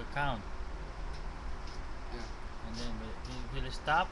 will count. Yeah. And then will, it will stop